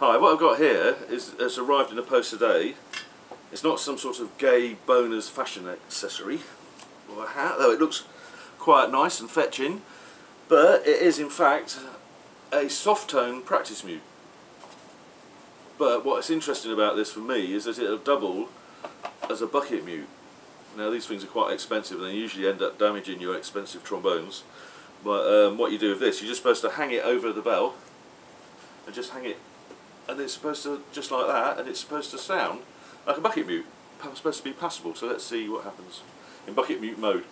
Hi, what I've got here is has arrived in the post today. It's not some sort of gay boner's fashion accessory or a hat, though it looks quite nice and fetching. But it is in fact a Softone practice mute. But what's interesting about this for me is that it'll double as a bucket mute. Now these things are quite expensive and they usually end up damaging your expensive trombones. But um, what you do with this, you're just supposed to hang it over the bell and just hang it and it's supposed to, just like that, and it's supposed to sound like a bucket mute. Supposed to be passable, so let's see what happens in bucket mute mode.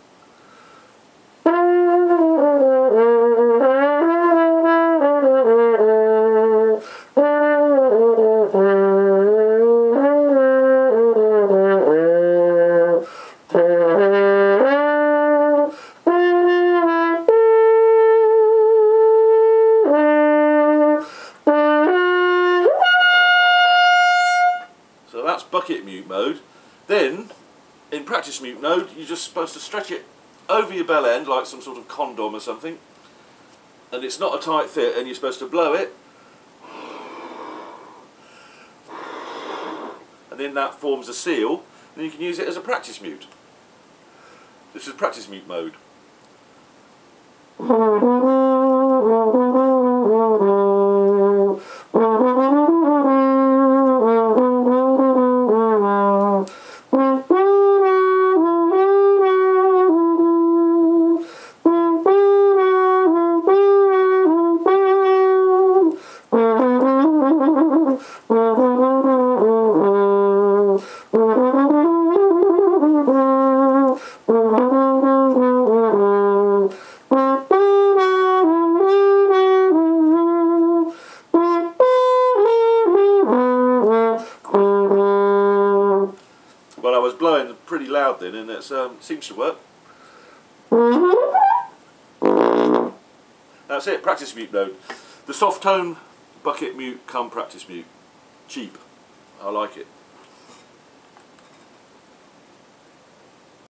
Bucket mute mode. Then, in practice mute mode, you're just supposed to stretch it over your bell end like some sort of condom or something. And it's not a tight fit, and you're supposed to blow it. And then that forms a seal, and you can use it as a practice mute. This is practice mute mode. Well, I was blowing pretty loud then, and it um, seems to work. That's it, practice mute mode. The Softone bucket mute come practice mute. Cheap. I like it.